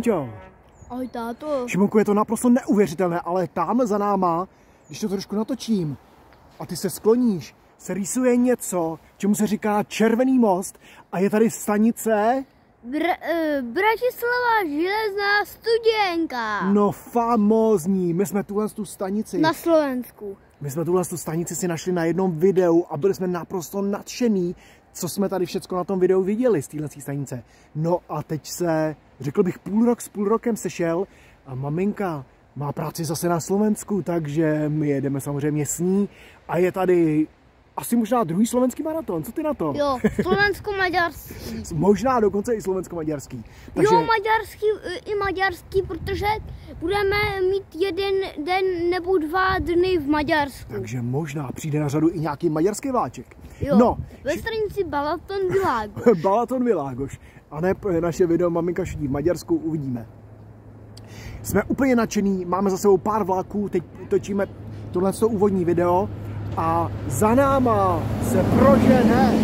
Takže, ahoj táto. Šimonku, je to naprosto neuvěřitelné, ale tamhle za náma, když to trošku natočím a ty se skloníš, se rýsuje něco, čemu se říká Červený most a je tady stanice... Br- uh, Bratislava železná studěnka. No famózní, my jsme tuhle tu stanici... Na Slovensku. My jsme tuhle tu stanici si našli na jednom videu a byli jsme naprosto nadšený, co jsme tady všechno na tom videu viděli z téhle stanice. No a teď se, řekl bych, půl rok s půl rokem sešel a maminka má práci zase na Slovensku, takže my jedeme samozřejmě s ní a je tady asi možná druhý slovenský maraton. Co ty na to? Jo, slovensko-maďarský. možná dokonce i slovensko-maďarský. Takže... Jo, maďarský i maďarský, protože budeme mít jeden den nebo dva dny v Maďarsku. Takže možná přijde na řadu i nějaký maďarský vláček. Jo, no, ve stranici Balaton Világoš. Balaton Világoš. A ne naše video Maminka šedí v Maďarsku, uvidíme. Jsme úplně nadšený, máme za sebou pár vláků, teď točíme tohle úvodní video a za náma se prožene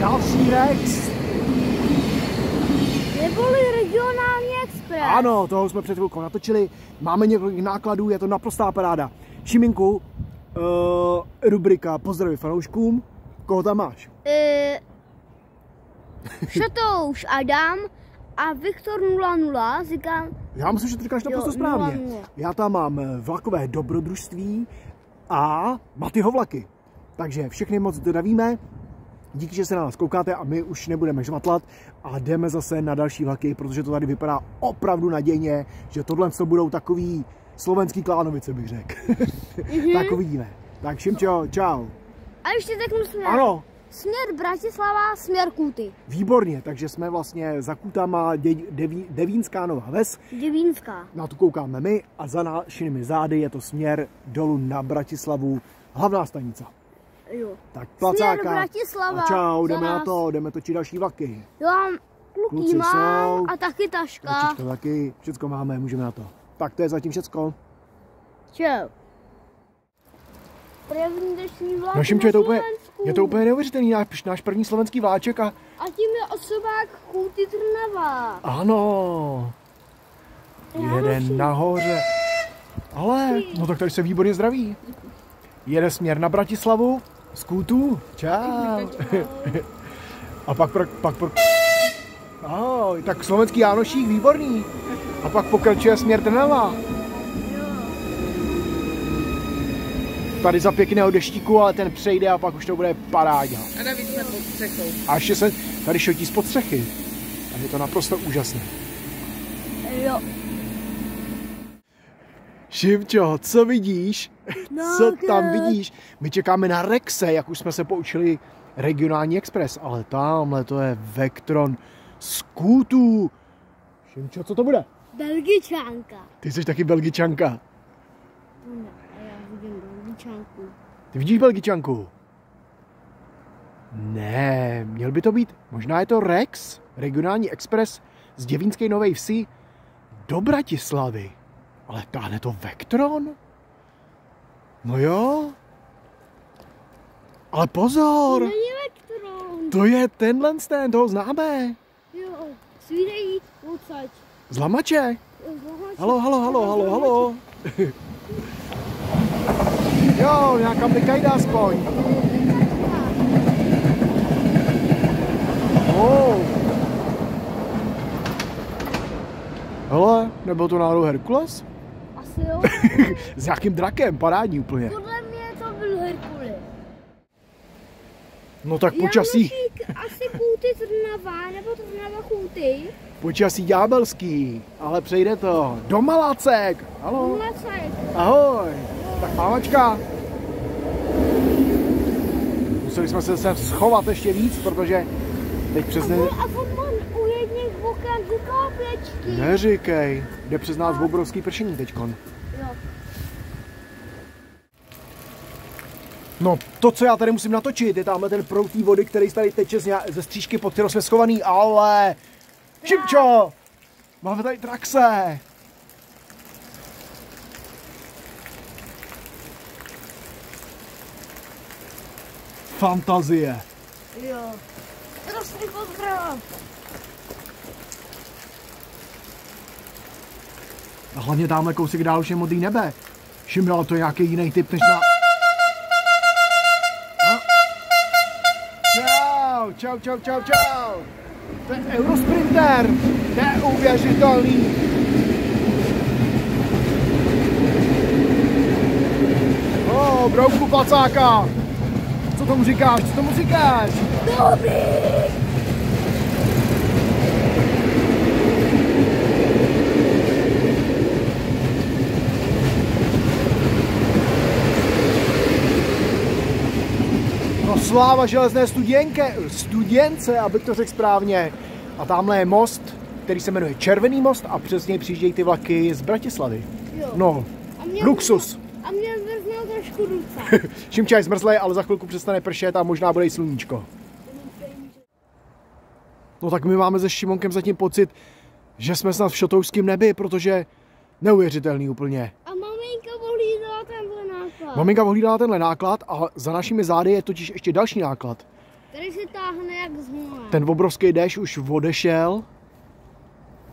další Rex. Neboli regionální expres. Ano, toho jsme před chvilkou natočili. Máme několik nákladů, je to naprostá paráda. Šiminku, uh, rubrika Pozdraví fanouškům. Koho tam máš? Uh, Šatouš Adam a Viktor 00 říkám... Já myslím, že to říkáš naprosto správně. 0, 0. Já tam mám eh, vlakové dobrodružství a Matyho vlaky. Takže všechny moc zdravíme. Díky, že se na nás koukáte a my už nebudeme žvatlat a jdeme zase na další vlaky, protože to tady vypadá opravdu nadějně, že tohle to budou takový slovenský klánovice, bych řekl. Mm-hmm. tak uvidíme. Tak Šimčo, čau. A ještě tak musíme. Ano, Směr Bratislava, směr Kůty. Výborně, takže jsme vlastně za Kůtama de, Deví, Devínská Nová Ves. Devínská. Na tu koukáme my a za našimi zády je to směr dolů na Bratislavu, hlavná stanice. Jo. Tak placáka. Směr Bratislava. A čau, jdeme nás. na to, jdeme točit další vlaky. Jo, kluky mám a taky taška. Tačička taky, všecko máme, můžeme na to. Tak to je zatím všecko. Čau. První vlak no, Šimče, je to úplně, je to úplně neuvěřitelný, náš, náš první slovenský vláček a... A tím je osobák Chůty Trnava. Ano. Jeden nahoře. Ale, no tak tady se výborně zdraví. Jede směr na Bratislavu z Kůtu. Čau. a pak pro, pak pro... Ahoj, tak slovenský Jánošík, výborný. A pak pokračuje směr Trnava. tady za pěkného deštíku, ale ten přejde a pak už to bude paráda. A navíc jsme pod střechou. A ještě se tady šotí spod střechy. A je to naprosto úžasné. Jo. Šimčo, co vidíš? No, co tam vidíš? My čekáme na Rexe, jak už jsme se poučili regionální expres, ale tamhle to je Vectron z Kůtů. Šimčo, co to bude? Belgičanka. Ty jsi taky Belgičanka. No, a já vidím Belgičanku. Ty vidíš Belgičanku? Ne, měl by to být, možná je to Rex, regionální expres z Děvínské Nové Vsi do Bratislavy. Ale táhne to Vectron? No jo. Ale pozor! To není Vectron. To je tenhle ten, toho známe. Jo, svídejí odsaď. Z Lamače? Halo, halo, halo, halo, halo. jo, nějaká blikajda aspoň. Oh. Hele, nebyl to náhodou Herkules? Asi jo. S nějakým drakem, parádní úplně. Podle mě to byl Herkules. No tak počasí... Janušík, asi Kůty Trnava, nebo Trnava Kůty. Počasí ďábelský, ale přejde to. Do Malácek. Halo. Malácek. Ahoj. Tak mámačka. Museli jsme se sem schovat ještě víc, protože teď přes ne... A on u jedných oken. Neříkej, jde přes nás obrovský pršení teďkon. Jo. No, to, co já tady musím natočit, je tamhle ten prout té vody, který tady teče ze střížky, pod kterou jsme schovaný, ale... Šimčo! Máme tady traxe! Fantazie. Jo. krásný pozdrav. A hlavně tamhle kousek dál už je modrý nebe. Šimila to je nějaký jiný typ než na... Čau, čau, čau, čau. To je Eurosprinter. Neuvěřitelný. O, oh, brouku placáka. Co tomu říkáš, co tomu říkáš? Dobrý. No sláva železné studěnke, studěnce, abych to řekl správně. A tamhle je most, který se jmenuje Červený most a přes něj přijíždějí ty vlaky z Bratislavy. Jo. No, A mě luxus. A mě zmrznou trošku ruce. Šimča je zmrzlej, ale za chvilku přestane pršet a možná bude i sluníčko. No tak my máme se Šimonkem zatím pocit, že jsme snad v šotouském nebi, protože neuvěřitelný úplně. A maminka. Maminka ohlídala tenhle náklad a za našimi zády je totiž ještě další náklad. Který se táhne jak zmula. Ten obrovský déšť už odešel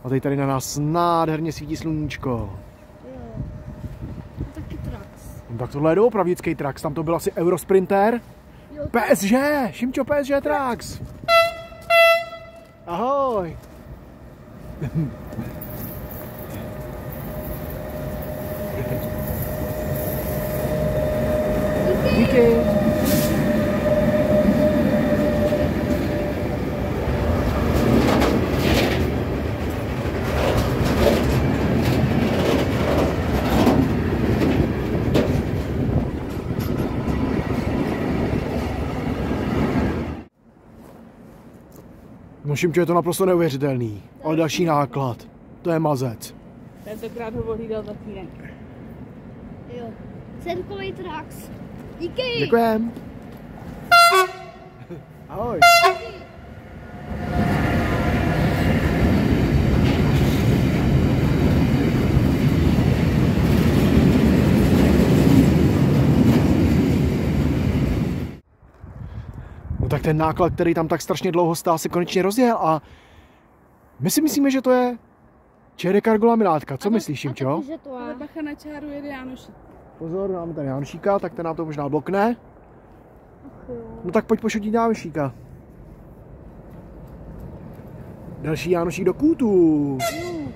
a teď tady na nás nádherně svítí sluníčko. Jo. A taky trax. No, tak tohle je doopravdický Trax, tam to byl asi Eurosprinter. Jo, PSG, Šimčo PSG Trax. Ahoj. Díky. No Šimčo, je to naprosto neuvěřitelný. Ale další náklad. To je mazec. Tentokrát ho ohlídal za týden. jo. Cerkovej trax. Díky. Děkujem. Ahoj. No tak ten náklad, který tam tak strašně dlouho stál, se konečně rozjel a my si myslíme, že to je Čere Cargo laminátka. Co myslíš, Šimčo? Že to je. bacha na čáru jede Janoši. Pozor, máme tady Janšíka, tak ten nám to možná blokne. No tak pojď pošutit Jánošíka. Další Jánošík do kůtu.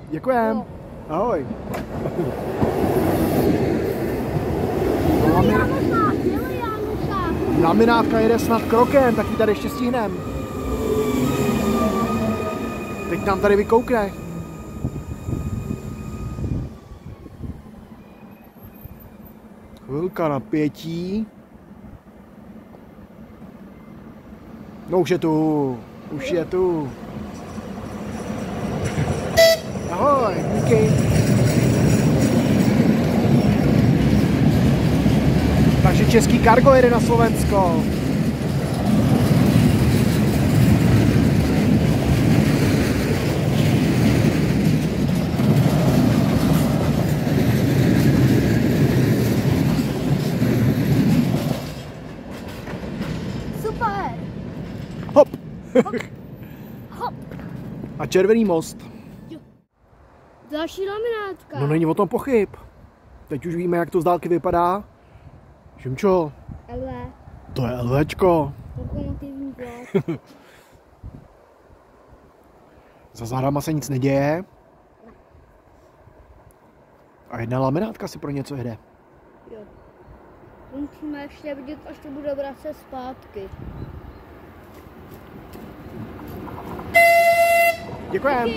Děkujem. Ahoj. Laminátka jede snad krokem, tak ji tady ještě stihnem. Teď nám tady vykoukne. Chvilka napětí. No už je tu, už je tu. Ahoj, díky. Takže český kargo jede na Slovensko. Super. Hop. A červený most. Další laminátka. No není o tom pochyb. Teď už víme, jak to z dálky vypadá. Šimčo, LV. to je LVčko. Lokomotivní. Za zádama se nic neděje. A jedna laminátka si pro něco jede. Jo. Musíme ještě vidět, až to bude vracet zpátky. Děkujem.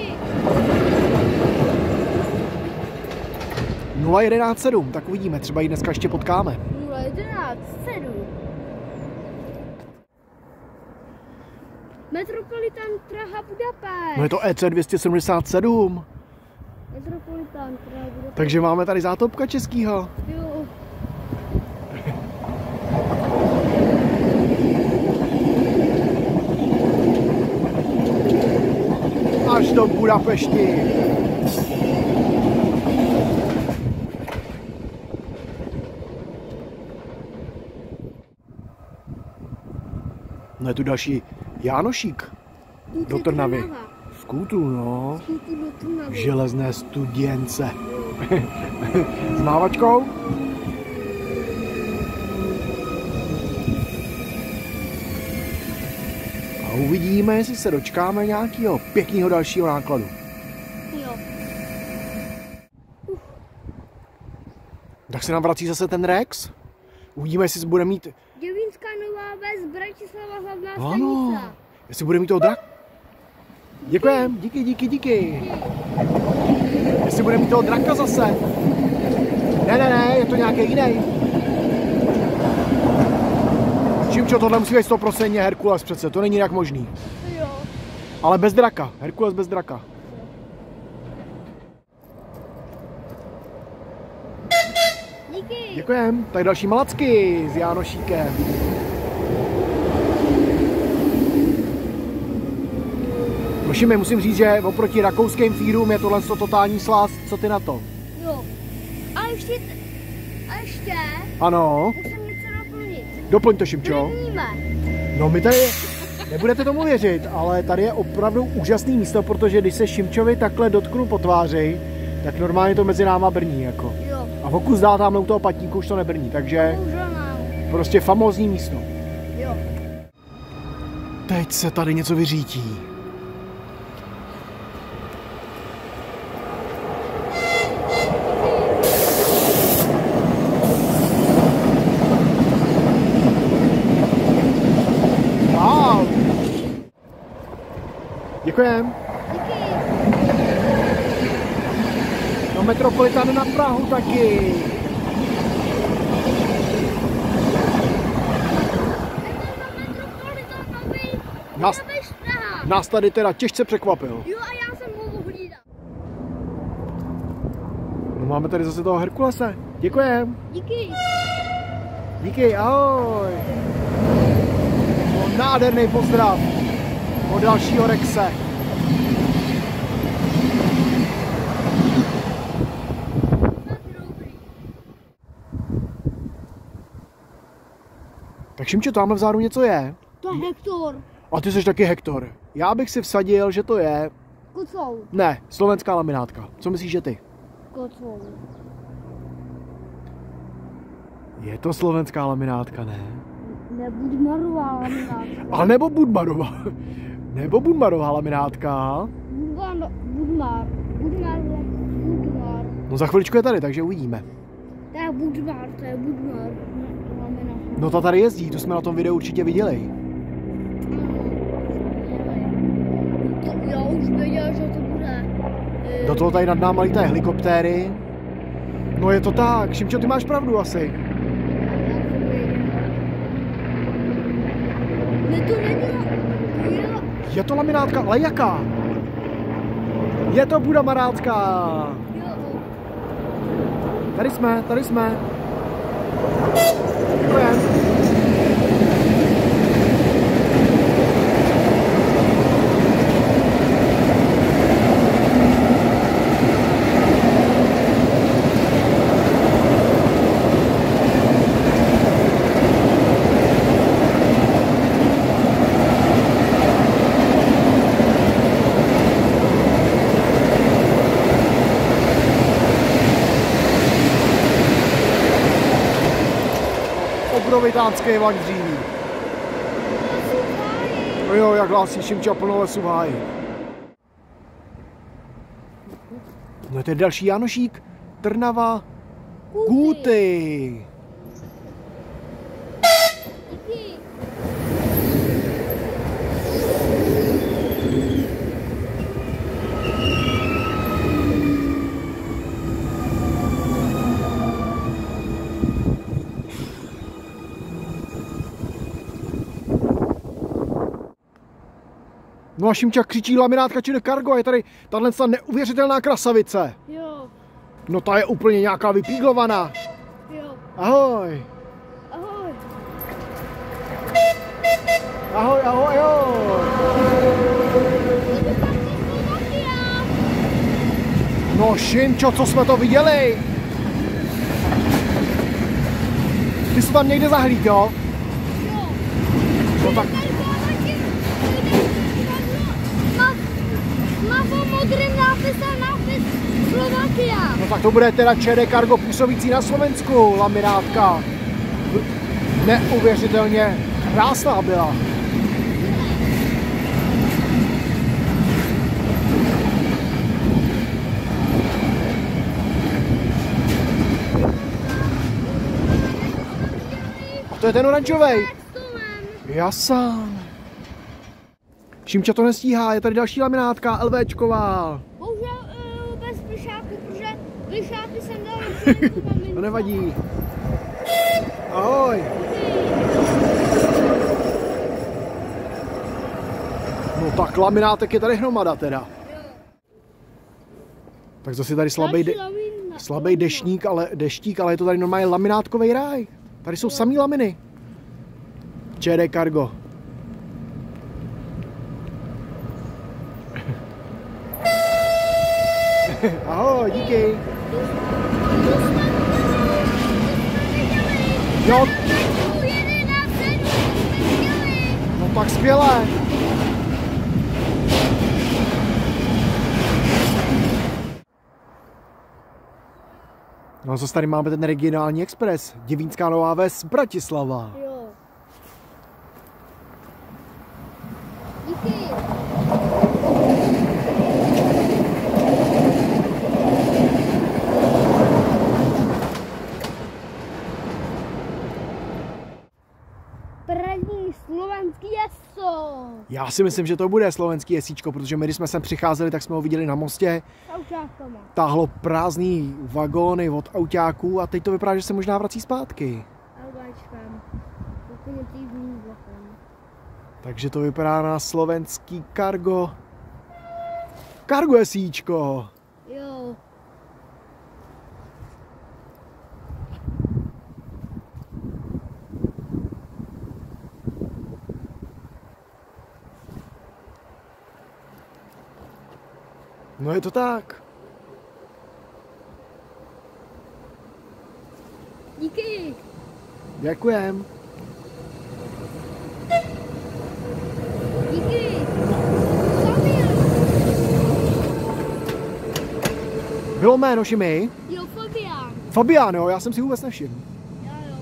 0117, tak uvidíme, třeba ji dneska ještě potkáme. 011, 7. Metropolitan Praha Budapešť. No je to EC 277, Metropolitan Praha Budapešť. takže máme tady zátopka českýho. Jo. Až do Budapešti. No je tu další Jánošík. Do Trnavy. Z Kůtu, no. Železné studience. S mávačkou? Uvidíme, jestli se dočkáme nějakého pěkného dalšího nákladu. Jo. Tak se nám vrací zase ten Rex. Uvidíme, jestli bude mít... Děvínská Nová Ves, Bratislava hlavná Ano, stanice. jestli bude mít toho drak... Děkujem, díky, díky, díky. Jestli bude mít toho draka zase. Ne, ne, ne, je to nějaký jiný. Čímčo, tohle musí být 100% Herkules přece, to není jinak možný. Jo. Ale bez draka, Herkules bez draka. Díky. Děkujem, tak další malacky s Jánošíkem. Mošimi, musím říct, že oproti rakouským fírům je tohle to totální slás. Co ty na to? Jo. A ještě, a ještě, Ano, musím. Doplň to, Šimčo. No my tady, nebudete tomu věřit, ale tady je opravdu úžasný místo, protože když se Šimčovi takhle dotknu po tváři, tak normálně to mezi náma brní, jako. Jo. A pokud zdá tamhle u toho patníku, už to nebrní, takže prostě famózní místo. Jo. Teď se tady něco vyřítí. Děkujem. Díky. No Metropolitan na Prahu taky. Nás, nás tady teda těžce překvapil. Jo a já jsem ho hlídal. No máme tady zase toho Herkulese. Děkujem. Díky. Díky, ahoj. No, nádherný pozdrav od dalšího Rexe. Tak Šimče, tamhle vzadu něco je. To je Hektor. A ty jsi taky Hektor. Já bych si vsadil, že to je... Kocou. Ne, slovenská laminátka. Co myslíš, že ty? Kocou. Je to slovenská laminátka, ne? Nebuď marová laminátka. A nebo Budmarová. Nebo Budmarová laminátka. Budmar, Budmar. Budmar, Budmar. No za chviličku je tady, takže uvidíme. To je Budmar, to je Budmar. No ta tady jezdí, tu jsme na tom videu určitě viděli. To, já už věděl, že to bude. eh, Do toho tady nad náma lítají helikoptéry. No je to tak, Šimčo, ty máš pravdu asi. Ne, to. To je to laminátka, ale jaká? Je to Buda Marácká. Tady jsme, tady jsme. Děkujem. Obrovitánské vangříví. No jo, jak hlásí Šimča plno lesů v háji. No to je další Janošík. Trnava. Kůty. Šimča křičí laminátka či cargo a je tady tahle ta neuvěřitelná krasavice. Jo, No ta je úplně nějaká vypíglovaná. jo. Ahoj. Ahoj. Ahoj, ahoj, ahoj. No Šimčo, co jsme to viděli? Ty jsi tam někde zahlíd, jo? Jo. No tak, modrým nápisem nápis Slovakia. No tak to bude teda ČD Cargo působící na Slovensku, laminátka. Neuvěřitelně krásná byla. A to je ten oranžový. Jasán. Šimča to nestíhá, je tady další laminátka, LVčková. Bohužel uh, bez plišáku, protože plišáky jsem dal To nevadí. Ahoj. No tak laminátek je tady hromada teda. Tak zase tady slabý, de, slabý deštník, ale, deštík, ale je to tady normálně laminátkový ráj. Tady jsou samý laminy. ČD Cargo. Ahoj, díky. Jo, no tak skvělé. No zase tady máme ten regionální expres. Divínská Nová Ves, Bratislava. Jo. Díky. První slovenský jeso. Já si myslím, že to bude slovenský jesíčko, protože my, když jsme sem přicházeli, tak jsme ho viděli na mostě. Autákama. Táhlo prázdný vagóny od autáků a teď to vypadá, že se možná vrací zpátky. Takže to vypadá na slovenský kargo. Kargo jesíčko. Jo. No je to tak. Díky. Děkujem. Díky. Bylo jméno Šimi? Jo, Fabian. Fabián, jo, já jsem si vůbec nevšiml. Jo, jo.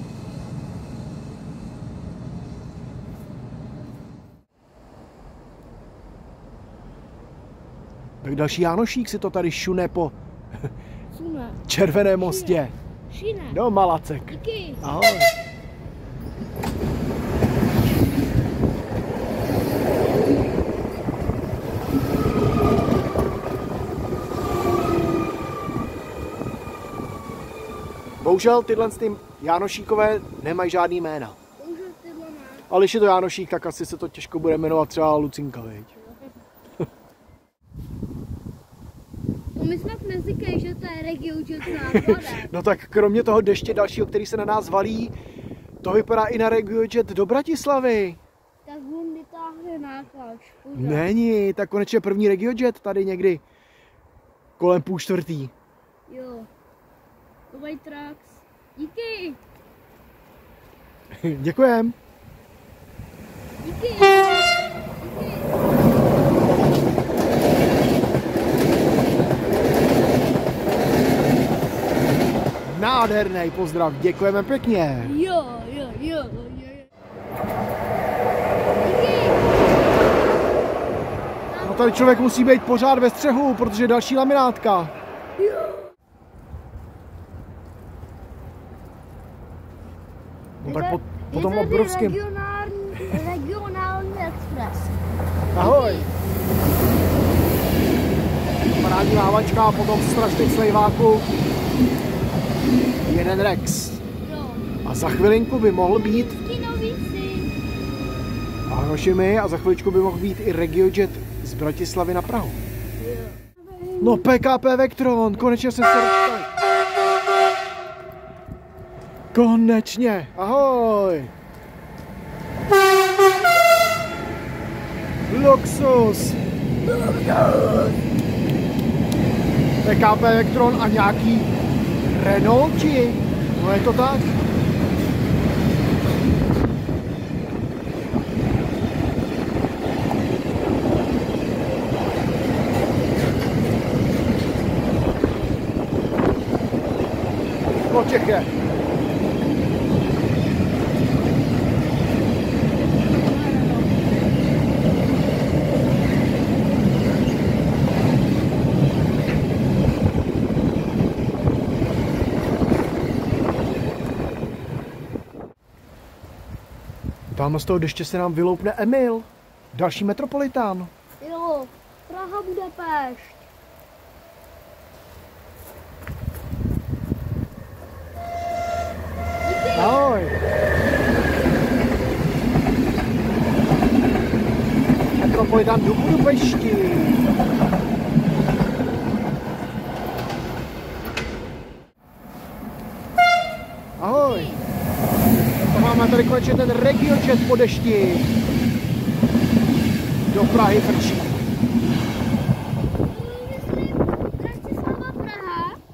Tak další Jánošík si to tady šune po Sune. červeném mostě. Šine. No malacek. Díky. Ahoj. Bohužel tyhle ty Jánošíkové nemají žádný jména. Ale když je to Jánošík, tak asi se to těžko bude jmenovat třeba Lucinka, viď? No my snad neříkají, že to je region, že to. No tak kromě toho deště dalšího, který se na nás valí, to vypadá i na RegioJet do Bratislavy. tak on vytáhne náklad. škoda. Není, tak konečně první RegioJet tady někdy kolem půl čtvrtý. Jo. To mají trax. Díky. Děkujem. Díky. Díky. Nádherný pozdrav, děkujeme pěkně. Jo, jo, jo, jo. No tady člověk musí být pořád ve střehu, protože je další laminátka. No tak po, po tom obrovském. Regionální, regionální express. Ahoj. Parádní lávačka a potom strašných slejváků. Jeden Rex. A za chvilinku by mohl být, Kinovíci. ano Šimi, a za chviličku by mohl být i RegioJet z Bratislavy na Prahu. No PKP Vectron, konečně jsem se dostal. Konečně, ahoj. Luxus. PKP Vectron a nějaký Renaulti. No je to tak? Počekaj. Tam z toho deště se nám vyloupne Emil. Další metropolitán. Jo, Praha, Budapešť. Ahoj. Metropolitán do Budapešti. Ahoj. To máme tady konečně ten regiojet po dešti. Do Prahy frčí.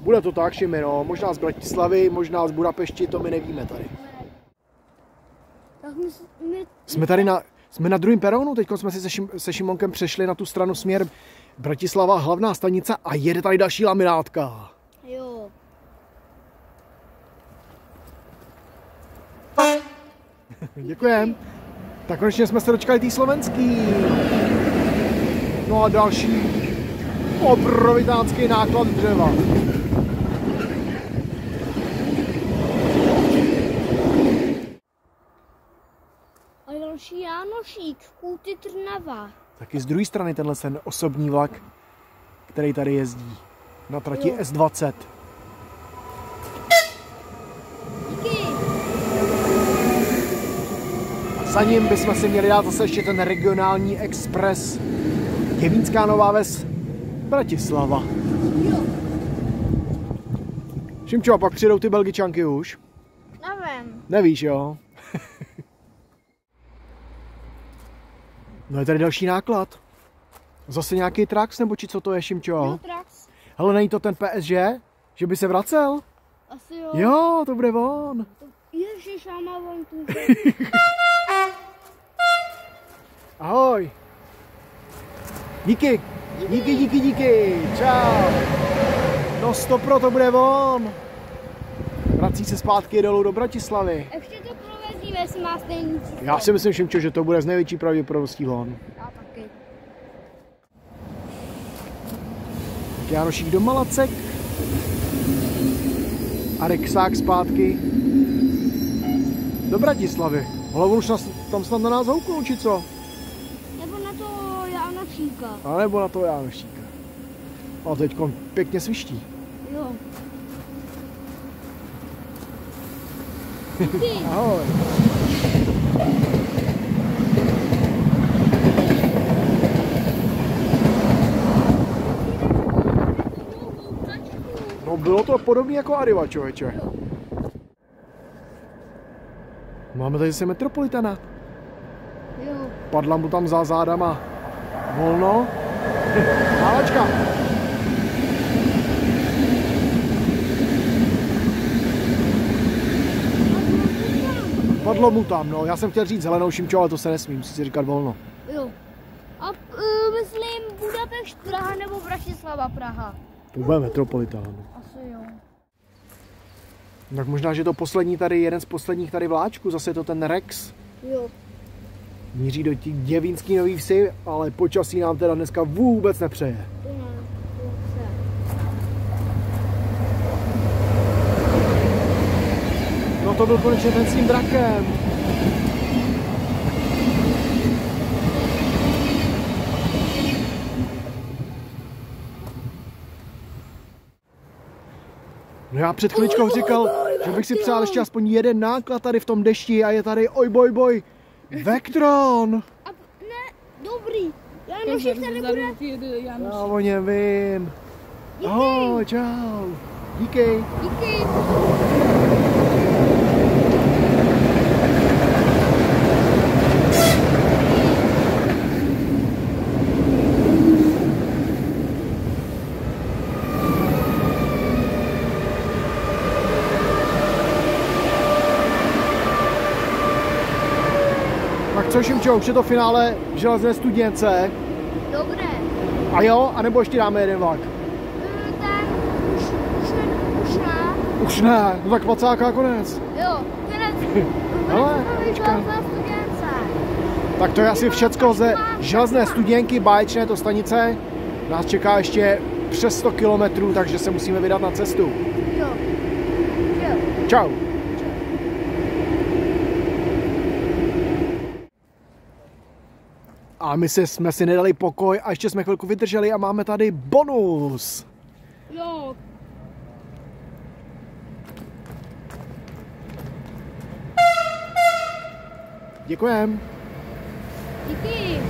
Bude to tak, Šimi, no. Možná z Bratislavy, možná z Budapešti, to my nevíme tady. Jsme tady na, jsme na druhém peronu, teď jsme si se, Šim, se Šimonkem přešli na tu stranu směr Bratislava, hlavná stanice a jede tady další laminátka. jo. Děkujem. Tak konečně jsme se dočkali tý slovenský. No a další obrovitánský náklad dřeva. A další Jánošík, Kůty Trnava. Taky z druhé strany tenhle ten osobní vlak, který tady jezdí na trati Jo. S20. Díky. Za ním bychom si měli dát zase ještě ten regionální expres Děvínská Nová Ves Bratislava. Šimčo, a pak přijdou ty belgičanky už? nevím. Nevíš, jo? no je tady další náklad. Zase nějaký trax, nebo či co to je, Šimčo? Jo, Trax. Hele, není to ten PSG? Že by se vracel? Asi jo. Jo, to bude on. Ježiš, já mám vám tu. Ahoj. Díky. Díky, díky, díky. Čau. No stopro, to bude on. Vrací se zpátky dolů do Bratislavy. Ještě to provezíme, jestli má stejný. Já si myslím, Šimčo, že to bude z největší pravděpodobností on. Já taky. Tak do Malacek. A Rexák zpátky do Bratislavy. Hlavu už tam snad na nás houknou, či co? Nebo na to Jánošíka. A nebo na toho Janošíka. A teď pěkně sviští. Jo. Ahoj. No bylo to podobné jako Arriva, člověče. Máme tady se Metropolitana. Jo. Padla mu tam za zádama volno. Hálečka. Padlo mu tam, no. Já jsem chtěl říct zelenou šimčo, ale to se nesmí, musí si říkat volno. Jo. A uh, myslím Budapešť Praha nebo Bratislava Praha. To bude Metropolitán. Asi jo. Tak možná, že to poslední tady, jeden z posledních tady vláčků, zase je to ten Rex. Jo. Míří do těch děvínský nový vsi, ale počasí nám teda dneska vůbec nepřeje. No to byl konečně ten s tím drakem. No já před chviličkou říkal, že bych si přál ještě aspoň jeden náklad tady v tom dešti a je tady oj boj boj Vectron. A ne, dobrý. Já Takže nožík tady bude. Já o něm vím. Ahoj, čau. Díky. Díky. Co, Šimčo, už je to finále železné studnice. Dobré. A jo, anebo ještě dáme jeden vlak. Uh, Ten už, už, ne, už ne. Už ne, no tak pacáka konec. Jo, konec. Ale. Tak to je asi všecko ze železné studienky, báječné to stanice. Nás čeká ještě přes 100 kilometrů, takže se musíme vydat na cestu. Jo. Jo. Čau. A my se, jsme si nedali pokoj a ještě jsme chvilku vydrželi a máme tady bonus. Jo, Děkujem. Díky.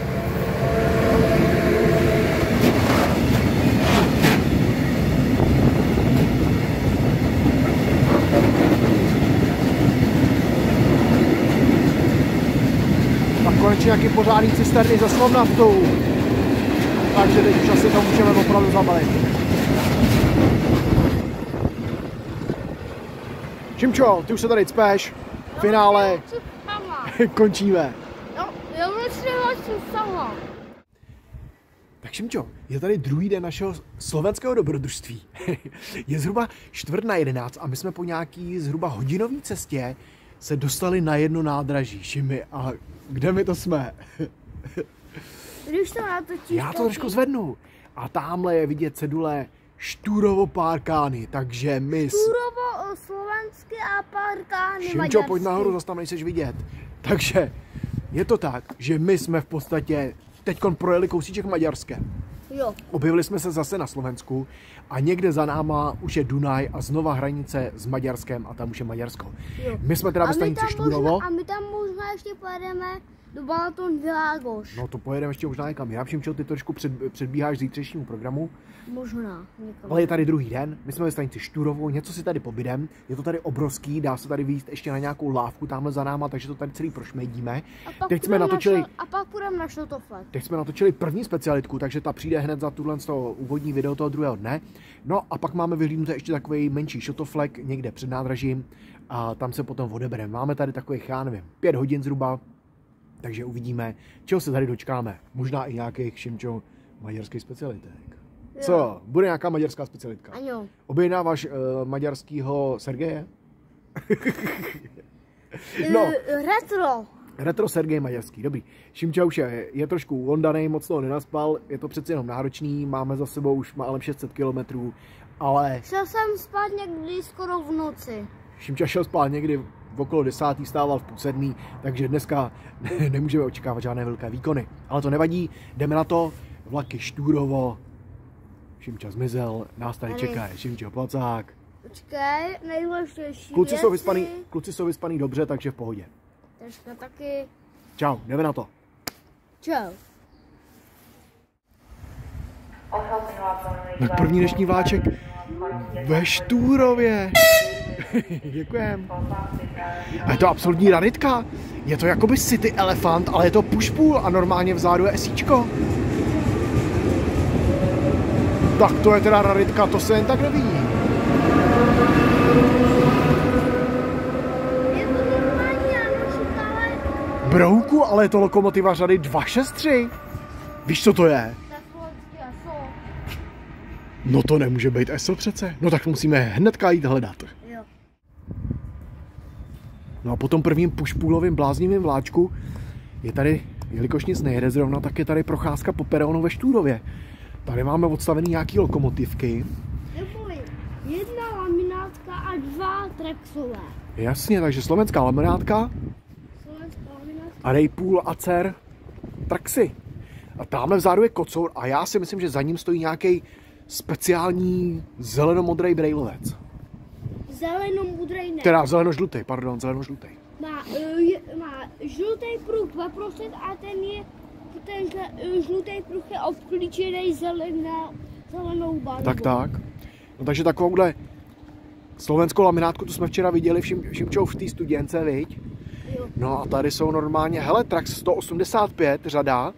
Konečně nějaký pořádný cisterny se slov naftou. Takže teď už asi to můžeme opravdu zabalit. Šimčo, ty už se tady cpeš. V finále Sama. končíme. Já vlastně vlastně sama. Tak Šimčo, je tady druhý den našeho slovenského dobrodružství. je zhruba čtvrt na jedenáct a my jsme po nějaký zhruba hodinové cestě se dostali na jedno nádraží. Šimi, a kde my to jsme? Když to natočíš, Já to trošku zvednu. A tamhle je vidět cedule Štúrovo párkány, takže my... s- Turovo, slovenské a parkány Šimčo, pojď nahoru, zase tam nejseš vidět. Takže je to tak, že my jsme v podstatě teď projeli kousíček Maďarskem. Jo. Objevili jsme se zase na Slovensku a někde za náma už je Dunaj a znova hranice s Maďarskem a tam už je Maďarsko. Jo. My jsme teda ve stanici Štúrovo. a my tam možná ještě pojedeme do Balaton Világoš. No to pojedeme ještě možná někam. Já všim, ty trošku před, předbíháš zítřejšímu programu, Možná. Ale je tady druhý den, my jsme ve stanici Štúrovo, něco si tady pobydem, je to tady obrovský, dá se tady vyjít ještě na nějakou lávku tamhle za náma, takže to tady celý prošmejdíme. A pak Teď jsme půjdem natočili, Na, šo- a pak půjdeme na Šlotoflet. teď jsme natočili první specialitku, takže ta přijde hned za tuhle z toho úvodní video toho druhého dne. No a pak máme vyhlídnuté ještě takový menší šotoflek někde před nádražím a tam se potom odebereme. Máme tady takových, já nevím, pět hodin zhruba, takže uvidíme, čeho se tady dočkáme. Možná i nějakých šimčo maďarských specialitek. Co? Bude nějaká maďarská specialitka? Ano. Objednáváš uh, maďarského Sergeje? no, Eh, retro. retro Sergej maďarský, dobrý. Šimča už je, je trošku uondanej, moc toho nenaspal, je to přeci jenom náročný, máme za sebou už málem 600 kilometrů, ale Šel jsem spát někdy skoro v noci. Šimča šel spát někdy v okolo desátý, stával v půl sedmý, takže dneska nemůžeme očekávat žádné velké výkony. Ale to nevadí, jdeme na to, vlaky Štúrovo, Šimča zmizel, nás tady čeká Šimčo Placák. Počkej, nejdůležitější Kluci věci. jsou, vyspaný, kluci jsou vyspaný dobře, takže v pohodě. Teďka taky. Čau, jdeme na to. Čau. Tak první dnešní vláček ve Štúrově. Děkujem. A je to absolutní raritka. Je to jakoby City Elephant, ale je to pushpool a normálně vzadu je esíčko. Tak to je teda raritka, to se jen tak neví. Brouku, ale je to lokomotiva řady 263. Víš, co to je? No to nemůže být ESO přece. No tak musíme hnedka jít hledat. No a po tom prvním pušpůlovým bláznivým vláčku je tady, jelikož nic nejede zrovna, tak je tady procházka po peronu ve Štúrově. Tady máme odstavený nějaký lokomotivky. Jedna laminátka a dva traxové. Jasně, takže slovenská laminátka Slovenská laminátka. a Rejpůl a Cer Traxy. A tamhle vzadu je kocour a já si myslím, že za ním stojí nějaký speciální zelenomodrý brejlovec. Zelenomudrej ne. Teda zelenožlutý, pardon, zelenožlutý. Má, eh, je, má žlutý pruh 2% a ten je, ten žl- žlutý pruh je obklíčený zelená, zelenou barvou. Tak, tak. No takže takovouhle slovenskou laminátku, tu jsme včera viděli všim, všimčou v té studience, viď? Jo. No a tady jsou normálně, hele, Trax 185 řada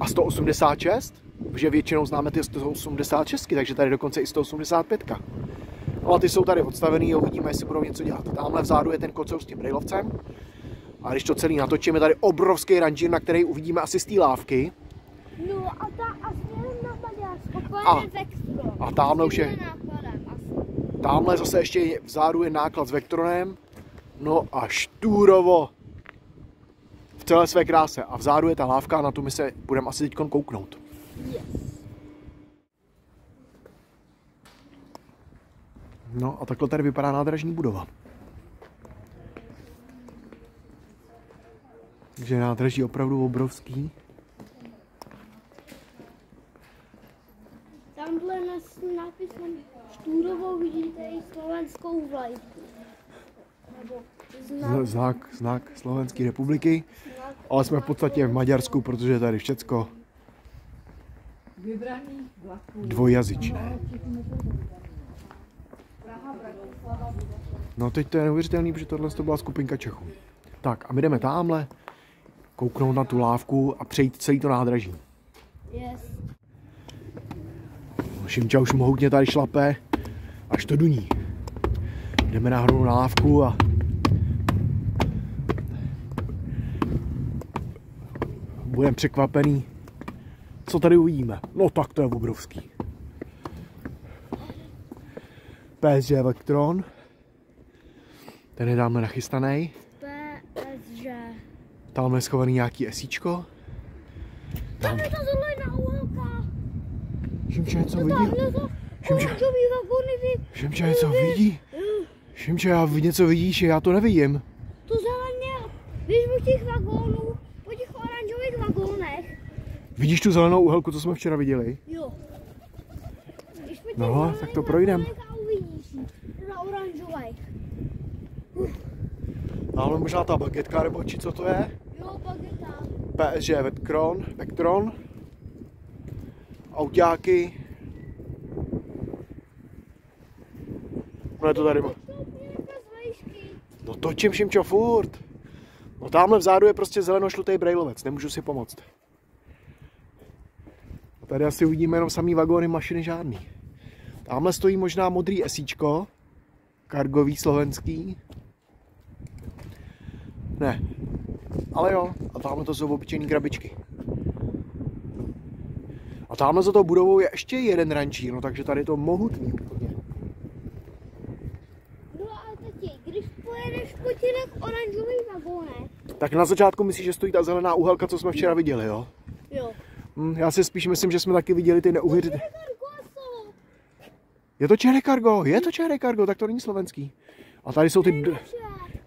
a 186, že většinou známe ty 186, takže tady dokonce i 185. No a ty jsou tady odstavený, uvidíme, jestli budou něco dělat. Tamhle vzadu je ten kocour s tím brailovcem. A když to celý natočíme, tady obrovský ranžír, na který uvidíme asi z té lávky. No a ta a směrem na Maďarsko, A- a tamhle už je-. Tamhle zase ještě vzadu je náklad s Vektronem. No a štůrovo v celé své kráse. A vzadu je ta lávka a na tu my se budeme asi teď kouknout. Yes. No a takhle tady vypadá nádražní budova. Takže nádraží opravdu obrovský. Tamhle na s nápisem Štúrovou vidíte i slovenskou vlajku. Nebo znak, Znak, znak Slovenské republiky. znak. Ale jsme v podstatě v Maďarsku, protože je tady všecko dvojjazyčné. No teď to je neuvěřitelný, protože tohle to byla skupinka Čechů. Tak a my jdeme tamhle, kouknout na tu lávku a přejít celý to nádraží. Yes. Šimča už mohutně tady šlape, až to duní. Jdeme nahoru na lávku a budeme překvapený, co tady uvidíme. No tak to je obrovský. PSG Vectron. Ten je dáme nachystaný. Tam je schovaný nějaký esíčko. Tam je ta zelená uhelka. Šimča něco vidí? Vy. Šimča něco vidí? Šimča, já něco vidíš, já to nevidím. To zeleně, víš o těch vagónů, o těch oranžových vagónech. Vidíš tu zelenou uhelku, co jsme včera viděli? Jo. Po No, tak to projdem. na oranžových. Ale možná ta bagetka, nebo či co to je? PSG Vectron, Vectron. Autáky. No je to tady. No točím Šimčo furt. No tamhle vzadu je prostě zeleno-žlutý brejlovec, nemůžu si pomoct. Tady asi uvidíme jenom samý vagóny, mašiny žádný. Tamhle stojí možná modrý esíčko, kargový slovenský. Ne, ale jo, a tamhle to jsou obyčejný krabičky. A tamhle za tou budovou je ještě jeden rančír, no takže tady je to mohutný úplně. No a tati, když pojedeš oranžových vagónech, Tak na začátku myslíš, že stojí ta zelená uhelka, co jsme včera viděli, jo? jo. Hm, já si spíš myslím, že jsme taky viděli ty neuvěřitelné. Kargoso. Je to čehre cargo, je to čehre cargo, tak to není slovenský. A tady jsou ty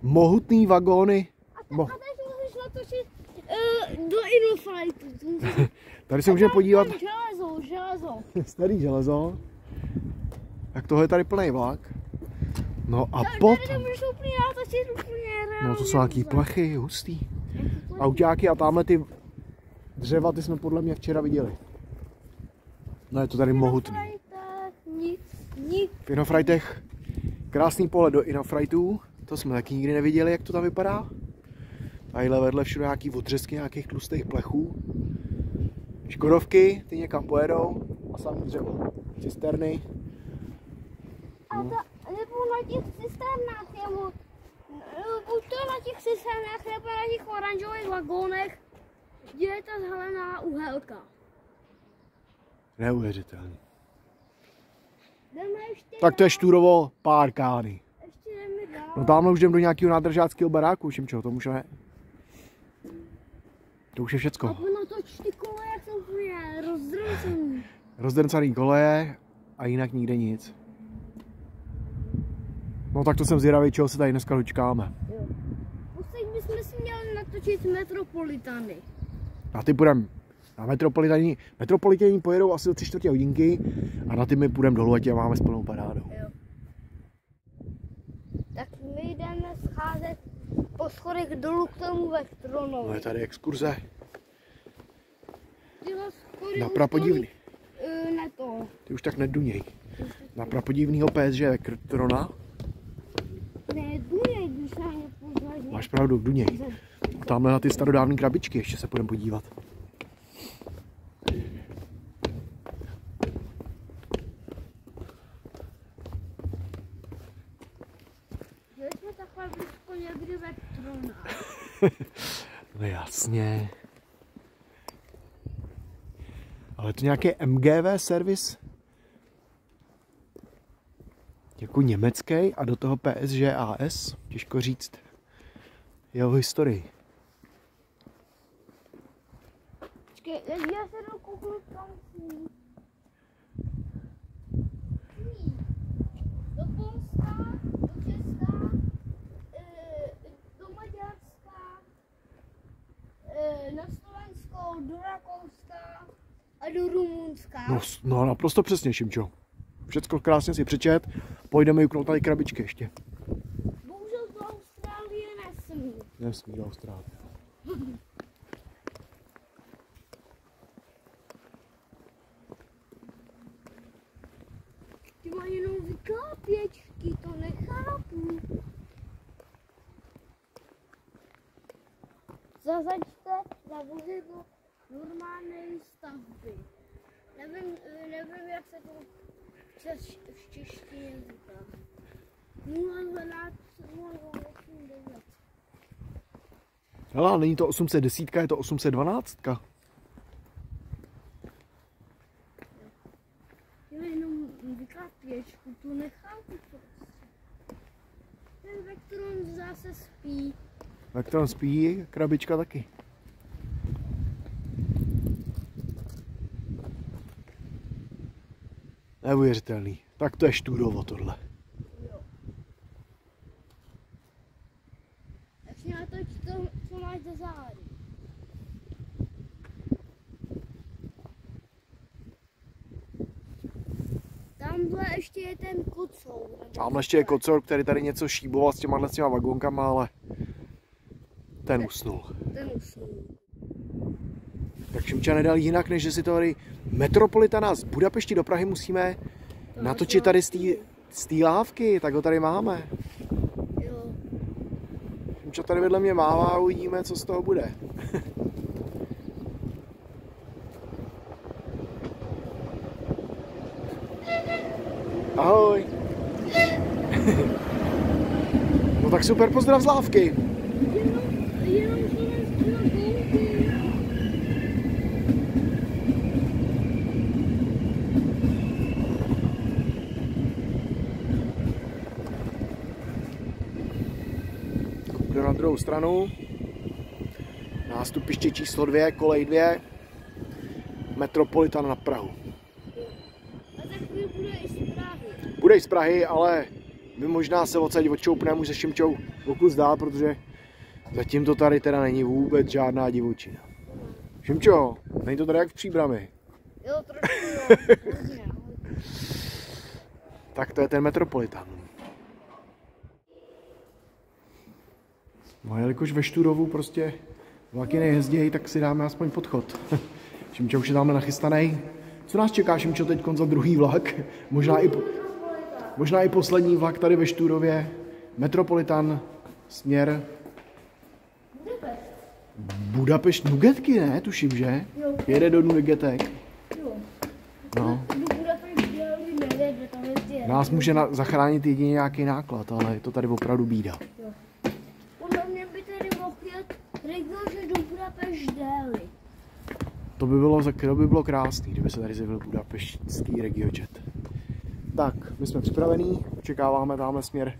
mohutný vagóny. A, Mo- natočit uh, do Innoflightu. Tady se můžeme podívat. Železo, železo. Starý železo. Tak tohle je tady plný vlak. No a reálně. No to jsou nějaký plechy, hustý. Autáky a tamhle ty dřeva, ty jsme podle mě včera viděli. No je to tady mohutný. V Innofrightech krásný pohled do Innofrightů. To jsme taky nikdy neviděli, jak to tam vypadá. Tadyhle vedle všude nějaký odřezky nějakých tlustých plechů. Škodovky, ty někam pojedou a samý dřevo. Cisterny. A ta, nebo na těch cisternách, nebo buď to na těch cisternách, nebo na těch oranžových vagónech, kde je ta zelená uhelka. Neuvěřitelný. Tak to je. Ještě jdeme dál. No tamhle už jdeme do nějakého nádržáckého baráku, Šimčo, to můžeme. To už je A všecko. natoč ty koleje, jak jsou úplně rozdrcený. Rozdrcaný koleje a jinak nikde nic. No tak to jsem zvědavý, čeho se tady dneska dočkáme. Poslední bychom si měli natočit metropolitany. Na ty půjdem na metropolitani. Metropolitani pojedou asi do tři čtvrtě hodinky a na ty my půjdeme dolů a máme s plnou parádou. Tak my jdeme scházet po schodech dolů k tomu No Vektronovi. je tady exkurze na prapodivný. eh, Ne to. Ty už tak neduněj. Na prapodivnýho PSG Vektrona. Ne, duněj, když se pozvedne. Máš pravdu, duněj. A tamhle na ty starodávné krabičky ještě se půjdeme podívat. Že jsme takhle blízko někdy Vektrona. No jasně. Ale to nějaký MGV servis? jako německý a do toho PSG AS, těžko říct jeho historii. Počkej, já- já se jdu kouknout kam na Slovensko, do Rakouska a do Rumunska. No, no naprosto přesně, Šimčo. Všecko krásně si přečet, pojdeme juknout tady krabičky ještě. Bohužel do Austrálie nesmí. Nesmí do Austrálie. Ty mají jenom vyklápěčky, to nechápu. Zazaďte za vozidlo normální stavby. Nevím, nevím, jak se to přes v češtině říká. 012 089. Hele, ale není to 810, je to 812. Jo, jenom vyklápěčku, to nechápu prostě. Ten Vectron zase spí. Tak tam spí, krabička taky. Neuvěřitelný. Tak to je štůrovo tohle. Natoč to, co máš za zády. Tamhle ještě je ten kocour. Tamhle ještě je kocor, který tady něco šíboval s těma, s těma vagonkama, ale ten usnul. Ten usnul. Tak Šimča nedal jinak, než že si to tady Metropolitana z Budapešti do Prahy musíme natočit tady z té z té lávky, tak ho tady máme. Jo. Šimča tady vedle mě mává a uvidíme, co z toho bude. Ahoj. No tak super pozdrav z lávky. Jenom, jenom slovenský vagónky. Jdu na druhou stranu. Nástupiště číslo dvě, kolej dvě. Metropolitan na Prahu. Bude i z Prahy. Ale my možná se odsaď odčoupneme už se Šimčou o kus dál, protože zatím to tady teda není vůbec žádná divočina. Šimčo, není to tady jak v příbrami. Jo, trošku jo. Tak to je ten Metropolitan. No a jelikož ve Šturovu prostě vlaky nejezdějí, tak si dáme aspoň podchod. Šimčo už je tamhle nachystaný. Co nás čeká, Šimčo, teď za druhý vlak? Možná i, po, možná i poslední vlak tady ve Šturově. Metropolitan, směr Budapešť. Nugetky, ne? Tuším, že? Jo. Jede do Nugetek. Jo. No. Tam. Nás může na, zachránit jedině nějaký náklad, ale je to tady opravdu bída. Podle mě by tady mohl jet region do Budapešť. To by bylo, to by bylo krásný, kdyby se tady zjevil budapeštský regiojet. Tak, my jsme připravení, očekáváme tamhle směr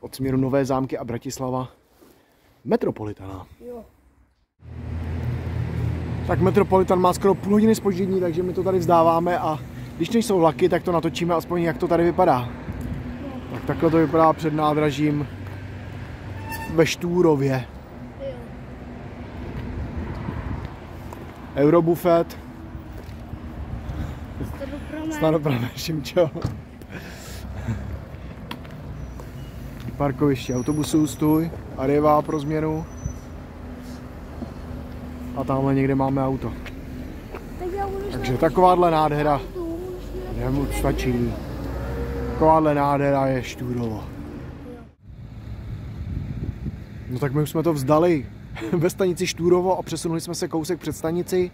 od směru Nové zámky a Bratislava Metropolitana. Jo. Tak Metropolitan má skoro půl hodiny spoždění, takže my to tady vzdáváme a když nejsou vlaky, tak to natočíme aspoň jak to tady vypadá. Tak takhle to vypadá před nádražím ve Štúrově. Eurobufet. Staropravé Šimčo. Parkoviště autobusů, stůj, Arriva pro změnu. A tamhle někde máme auto. Takže takováhle nádhera, nemu stačí. Takováhle nádhera je Štúrovo. No tak my už jsme to vzdali ve stanici Štúrovo a přesunuli jsme se kousek před stanici.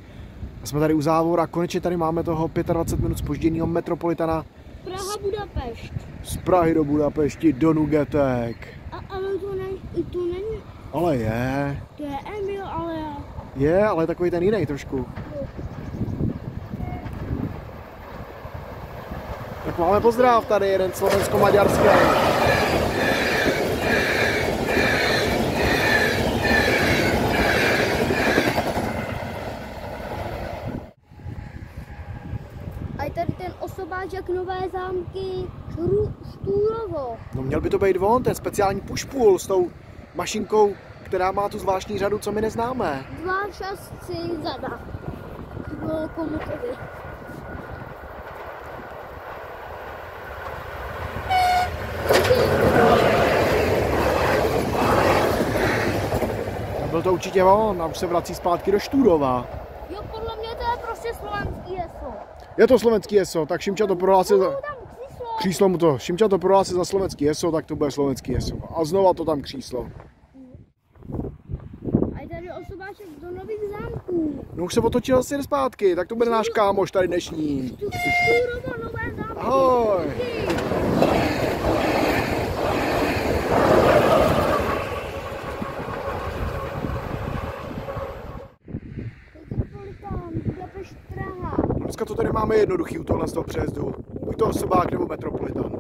A jsme tady u závora a konečně tady máme toho 25 minut spožděného Metropolitana Praha, Budapešť. z Prahy do Budapešti do Nugetek. A, ale to, ne, to není, Ale je, to je Emil, ale je, ale takový ten jiný trošku. Tak máme pozdrav tady, jeden slovensko-maďarský. A je tady osobáček Nové zámky Šru- Štúrovo. No měl by to být on, ten speciální pushpool s tou mašinkou, která má tu zvláštní řadu, co my neznáme. Dva šasci zada. To bylo komutovi. A byl to určitě on a už se vrací zpátky do Štúrova. Jo, podle mě to je prostě slovenský. Je to slovenský ESO, tak Šimča to prohlásil za... Kříslo. Mu to, Šimča to prohlásil za slovenský ESO, tak to bude slovenský ESO. A znova to tam kříslo. A je tady osobáček do nových zámků. No už se otočil zase zpátky, tak to bude náš kámoš tady dnešní. Ahoj. Metropolitán, Budapešť, Praha. Dneska to tady máme jednoduchý u tohle z toho přejezdu. Buď to osobák nebo metropolitan.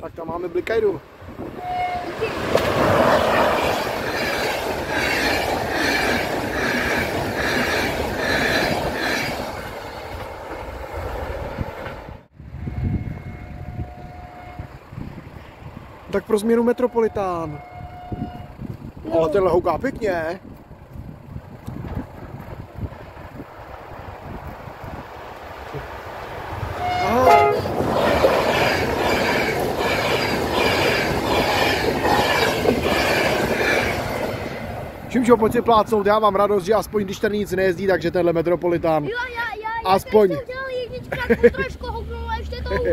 Tak tam máme Blikajdu. Tak pro změnu metropolitán. Ale tenhle houká pěkně. Ahoj. Šimčo, pojď si plácnout, já mám radost, že aspoň když tady nic nejezdí, takže tenhle metropolitán. Jo, já, já, Aspoň. já jsem tak trošku houknul a ještě tou,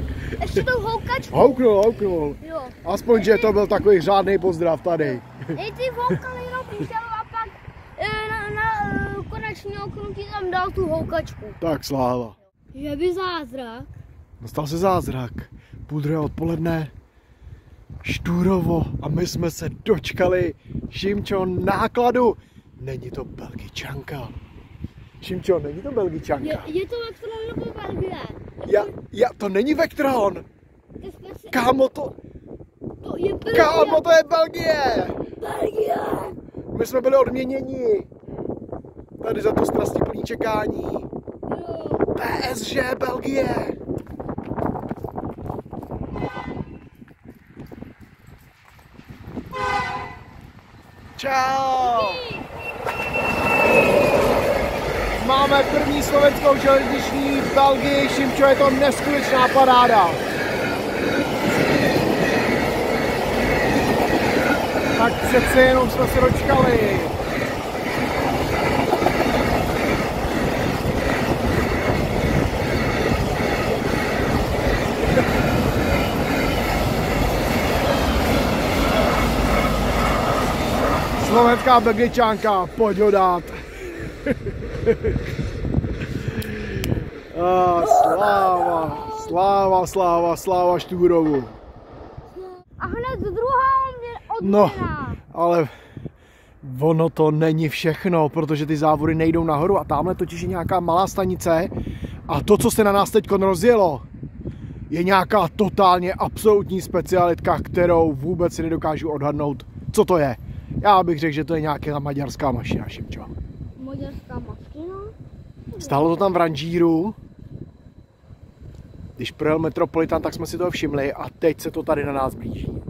ještě tou. Houknul, houknul. Jo. Aspoň, že to byl takový řádný pozdrav tady. Ej, ty houkal jenom přišel a pak eh, na, na eh, konečný oknutí tam dal tu houkačku. Tak sláva. Že by zázrak. Nastal se zázrak. Půl druhé odpoledne. Štúrovo a my jsme se dočkali Šimčo nákladu. Není to Belgičanka. Šimčo, není to Belgičanka. Je, je to Vectron nebo Belgie? Ja, ja, to není Vectron. Kámo, to, to je Belgie. kámo, to je Belgie. Belgie. My jsme byli odměněni. Tady za to strastiplný čekání. Jo. PSG Belgie. Čau. Máme první slovenskou železniční v Belgii. Šimčo, je to neskutečná paráda. Tak přece jenom jsme se dočkali. Slovenská belgičánka, pojď ho dát. A, sláva, sláva, sláva, sláva Štúrovu. A hned druhá mě No, ale ono to není všechno, protože ty závody nejdou nahoru a tamhle totiž je nějaká malá stanice a to, co se na nás teď rozjelo, je nějaká totálně absolutní specialitka, kterou vůbec si nedokážu odhadnout, co to je. Já bych řekl, že to je nějaká maďarská mašina, Šimčo. Maďarská mašina. Stálo to tam v ranžíru. Když projel Metropolitan, tak jsme si toho všimli a teď se to tady na nás blíží.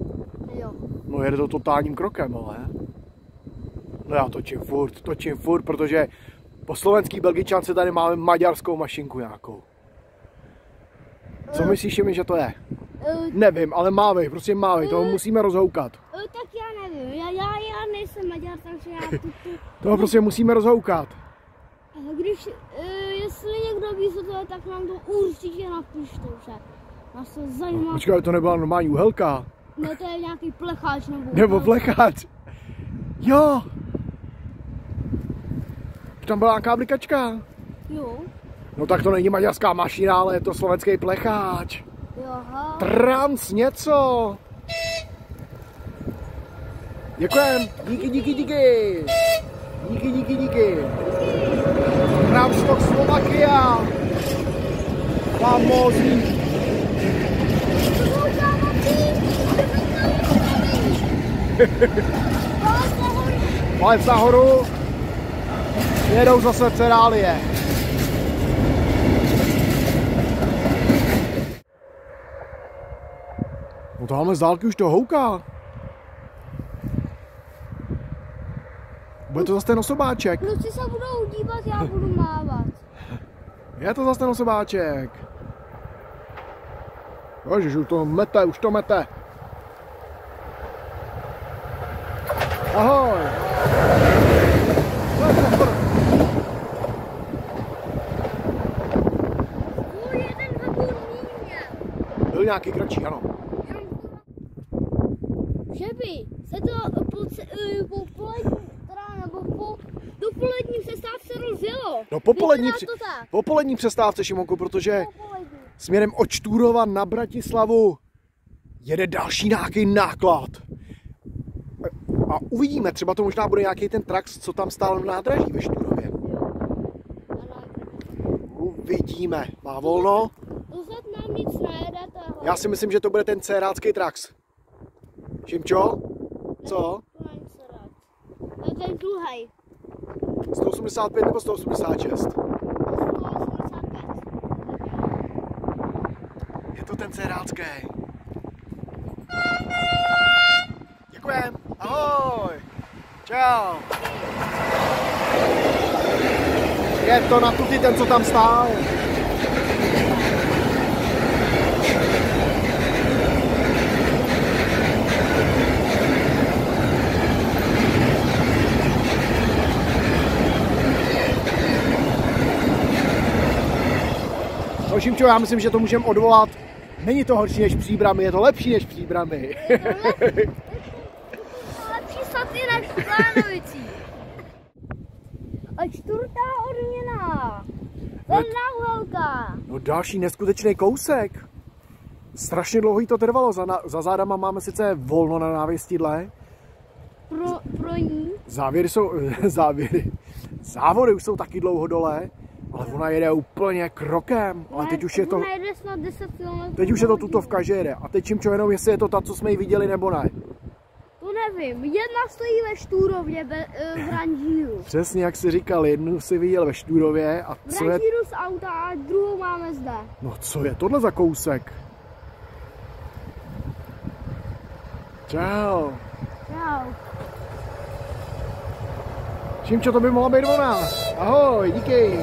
Jo. No jede to totálním krokem, ale. No já točím furt, točím furt, protože po slovenský belgičance tady máme maďarskou mašinku nějakou. Co myslíš mi, že to je? Uh, Nevím, ale mávej, prostě mávej, toho musíme rozhoukat. uh, tak já nevím, já, já, já nejsem Maďar, takže já tu, tu, Toho prostě musíme rozhoukat. A když, uh, jestli někdo ví, co to je, tak nám to určitě napište, že nás to zajímá. Počkej, to nebyla normální uhelka. Ne, to je nějaký plecháč nebo... Nebo flecháč. Jo. Už tam byla nějaká blikačka. Jo. No tak to není maďarská mašina, ale je to slovenský plecháč. Jo, aha. Trans něco. Děkujem. Díky, díky, díky. Díky, díky, díky. Ramstok Slovakia. Famózní. Palec nahoru. Jedou zase cerálie. Tamhle z dálky už to houká. Bude to zase ten osobáček. Kluci se budou dívat, já budu mávat. Je to zase ten osobáček. Ježiš, už to mete, už to mete. Ahoj. Byl nějaký kratší, ano. Že by se to po, eh, po polední, teda, nebo po dopolední přestávce rozjelo. No po polední, Vypadá při, to tak. po polední přestávce, Šimonku, protože směrem od Štúrova na Bratislavu jede další nějaký náklad. A uvidíme, třeba to možná bude nějaký ten trax, co tam stál v nádraží ve Štúrově. Uvidíme. Má volno? Nám nic nejede, Já si myslím, že to bude ten cerácký trax. Šimčo? Co? To ten druhý. 185 nebo 186? 185. Je to ten cerácký. Děkujem. Ahoj. Čau. Je to na tuty ten, co tam stál. Šimčo, já myslím, že to můžeme odvolat. Není to horší než příbramy, je to lepší než příbramy. Lepší saty než. A čtvrtá odměna. Velná uhelka. No další neskutečný kousek. Strašně dlouho jí to trvalo. Za, na, za zádama máme sice volno na návěstidle. Pro, pro ní. Závěry jsou, závěry, závody už jsou taky dlouho dole, ale ona jede úplně krokem. Ale teď už je to, Ona jede snad 10 km. teď už je to tutovka, že jede. A teď čím jenom, jestli je to ta, co jsme ji viděli, nebo ne. To nevím. Jedna stojí ve Štúrově be, eh, v Ranžíru. Přesně jak jsi říkal, jednu si viděl ve Štúrově a V co je, Ranžíru z auta a druhou máme zde. no co je tohle za kousek? Čau. Čau. Čímčo to by mohla být ona? Ahoj, díky.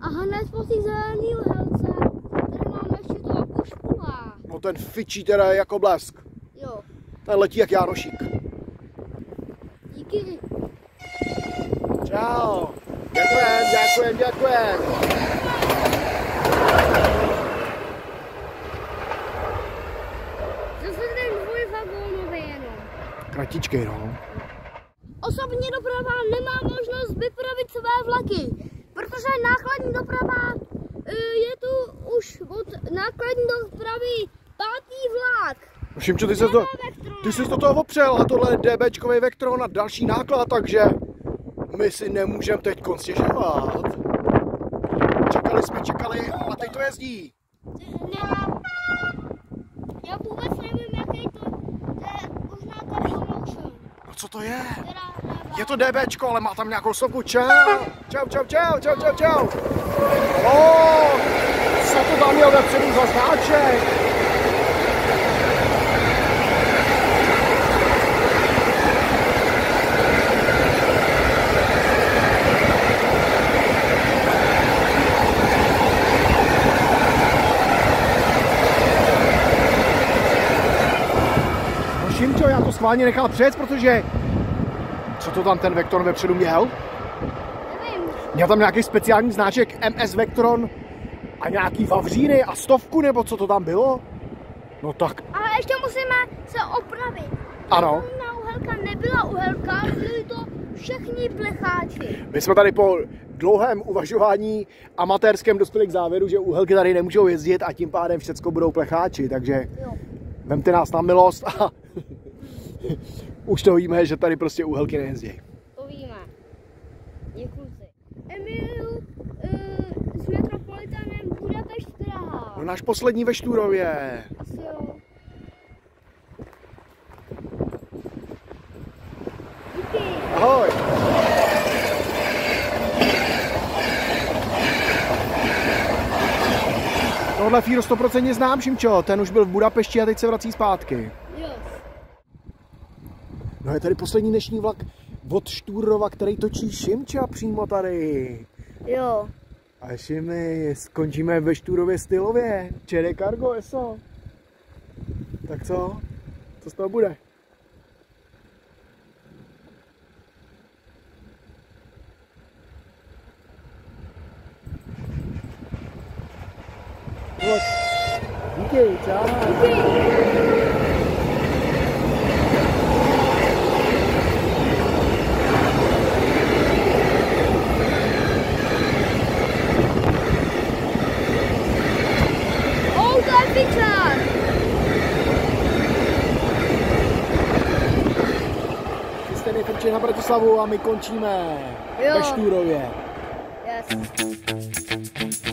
A hned po té zelený uhelce, tady máme ještě to akušpula. No ten fičí teda jako blesk. Jo. Ten letí jak Jánošík. Díky. Čau. Děkujem, děkujem, děkujem. Zase ten dvojvagónový jenom. Kratičkej, no. Osobní doprava nemá možnost vypravit své vlaky, protože nákladní doprava eh, je tu už od nákladní dopravy pátý vlak. Všimčo, ty jsi to, ty jsi to toho opřel a tohle je DBčkový Vectron a další náklad, takže my si nemůžeme teď stěžovat. Čekali jsme, čekali a teď to jezdí. Ne, já vůbec nevím, jaký to, je možná Carbomotion. No co to je? Je to DBčko, ale má tam nějakou sovku. Čau, čau, čau, čau, čau, čau, čau. O, co to tam měl vepředu za znáček? No Šimčo, já to schválně nechal přejet, protože co to tam ten Vectron vepředu měl? nevím. Měl tam nějaký speciální znáček MS Vectron a nějaký vavříny a stovku, nebo co to tam bylo? No tak, Ale ještě musíme se opravit. Ano. Na uhelka nebyla uhelka, byli to všichni plecháči. My jsme tady po dlouhém uvažování amatérském dospěli k závěru, že uhelky tady nemůžou jezdit a tím pádem všechno budou plecháči, takže Jo. vemte nás na milost a už to víme, že tady prostě uhelky nejezdí. To víme. Děkuji. Emil uh, s Metropolitanem Budapešť Praha. No náš poslední ve Štúrově. Asi jo. Díky. Ahoj. Tohle Fíro 100% znám, Šimčo. Ten už byl v Budapešti a teď se vrací zpátky. No je tady poslední dnešní vlak od Štúrova, který točí Šimča přímo tady. Jo. A Šimi, skončíme ve Štúrově stylově. Čede Cargo, eso. Tak co? Co z toho bude? Díky, čau. Oh, určitě na Bratislavu a my končíme jo. ve Štůrově. Yes.